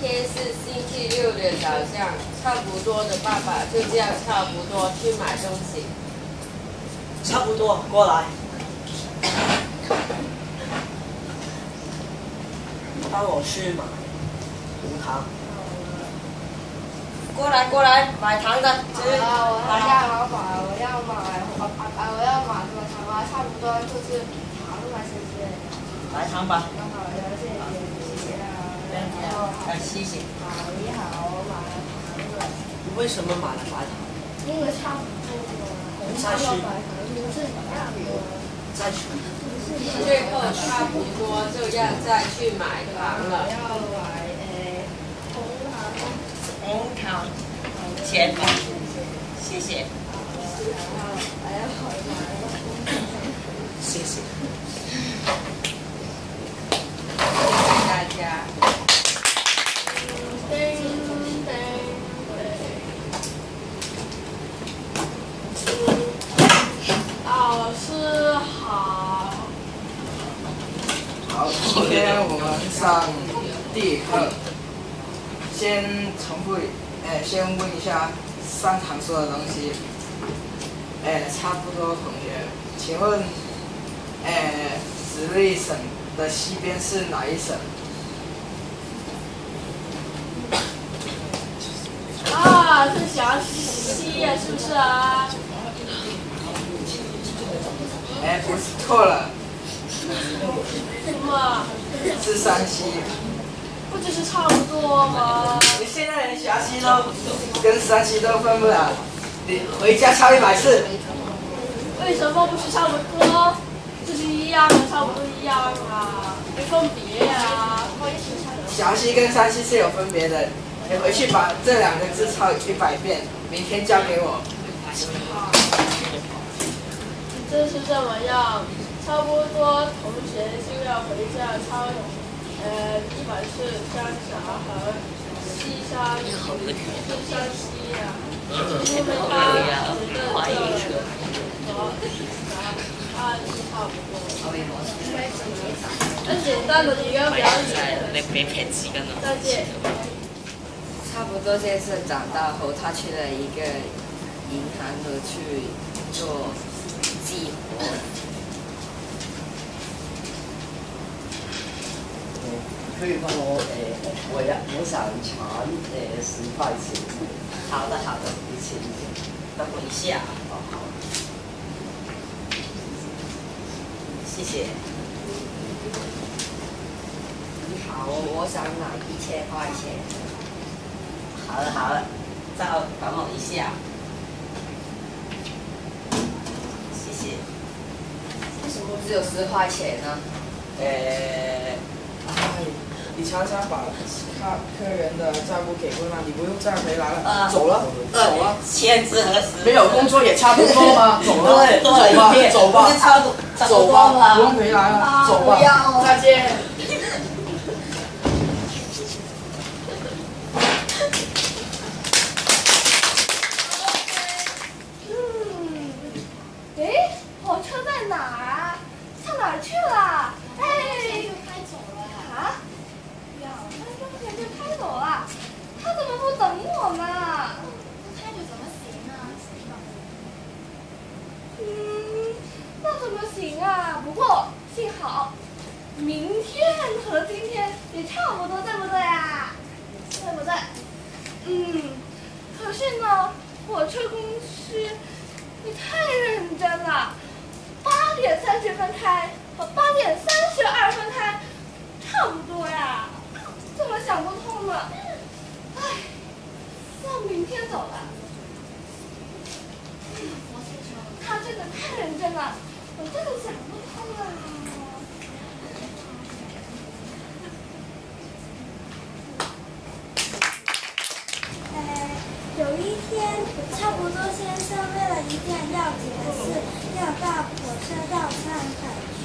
天是星期六的早上，差不多的爸爸就这样差不多去买东西。差不多，过来。帮我去买无糖。过来过来，买糖的。啊，我要买，我要买，我啊我要买什么糖啊？差不多就是糖嘛，谢谢。来糖吧。哎，谢谢。好，你好，我买了糖了。为什么买了白糖？因为差不多嘛，红糖和白糖就是一样的。再去。最后差不多就要再去买糖了。要买诶红糖。红糖。钱吧。谢谢。然后还要买。谢谢。谢谢大家。叮叮叮。老师好。好，今天我们上地课，先重复，哎，先问一下上堂说的东西。哎，差不多，同学，请问，哎，直隶省的西边是哪一省？啊，是陕西呀，是不是啊？哎，不是，错了，什么？是山西。不就是差不多吗？你现在连陕西都跟山西都分不了，你回家抄一百次。为什么不是差不多？就是一样的，差不多一样啊，没分别呀。陕西跟山西是有分别的，你回去把这两个字抄一百遍，明天交给我。这是这么样，差不多同学就要回家抄，呃，一百次山陕和西山，是山西啊、因为它觉得这和它是差不多。很简单的一个表演。再见。差不多先生长大后，他去了一个银行的去做寄活。可以帮我誒，我要我想查誒十塊錢。好的好的，一千等我一下。哦好。谢谢。好，我想拿一千块钱。好的好的，再等我一下。谢谢。为什么只有十块钱呢？呃，哎，你常常把他客人的账簿给过了，你不用再回来了，呃走了，走了。签字核实？没有工作也差不多嘛，走了，对走吧，对，走吧，走吧，不用回来了，走吧，再见。嗯，诶，火车在哪儿啊？上哪儿去了？哎，就开走了。啊？两分钟前就开走了，他怎么不等我呢？不开就怎么行啊？嗯，那怎么行啊？不过幸好，明天和今天也差不多，对不对啊？对不对？嗯，可是呢，火车公司你太认真了，八点三十分开和八点三十二分开差不多呀，怎么想不通呢？唉，那明天走了。他真的太认真了，我真的想不有一天，差不多先生为了一件要紧的事，要到火车到上海去。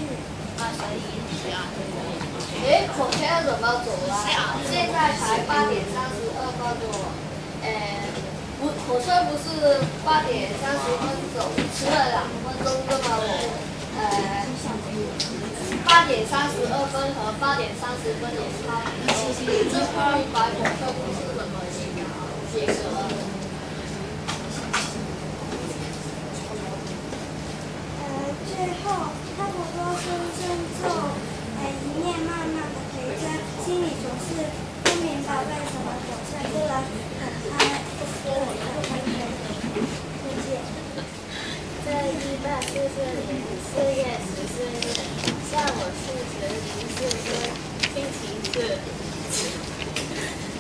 哎，火车要怎么走啊？现在才八点三十二分多，呃，不，火车不是八点三十分走，迟了两分钟的吗？我，呃，八点三十二分和八点三十分也差不多。这关于百孔特不是怎么结合的？呃，最后差不多深深做，呃，一面慢慢的回家，心里总是不明白为什么总是不能等他等他回来。谢谢。这四月十四日下午四时零四分，星期四。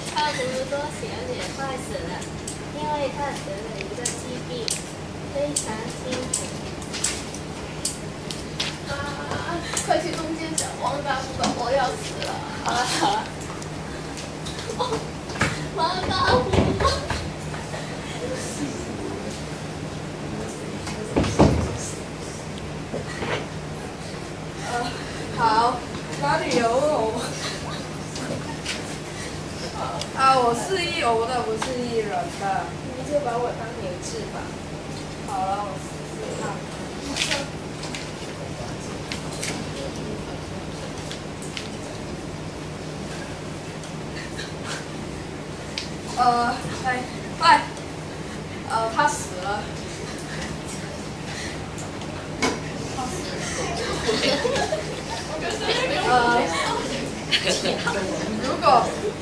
差不多小姐快死了，因为她得了一个疾病，非常辛苦。啊！快去中间找，王大夫吧我要死了！好了好了，王大夫。呃，好，哪里有偶？啊，我是一偶的，不是一人的，你就把我当牛治吧。好了，我试试看。呃，来，快，呃，他死了。他死了呃，如果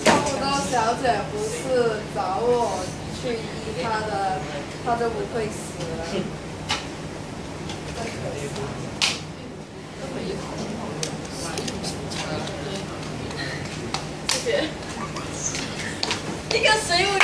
差富商小姐不是找我去医他的，他都不会死。谢，个。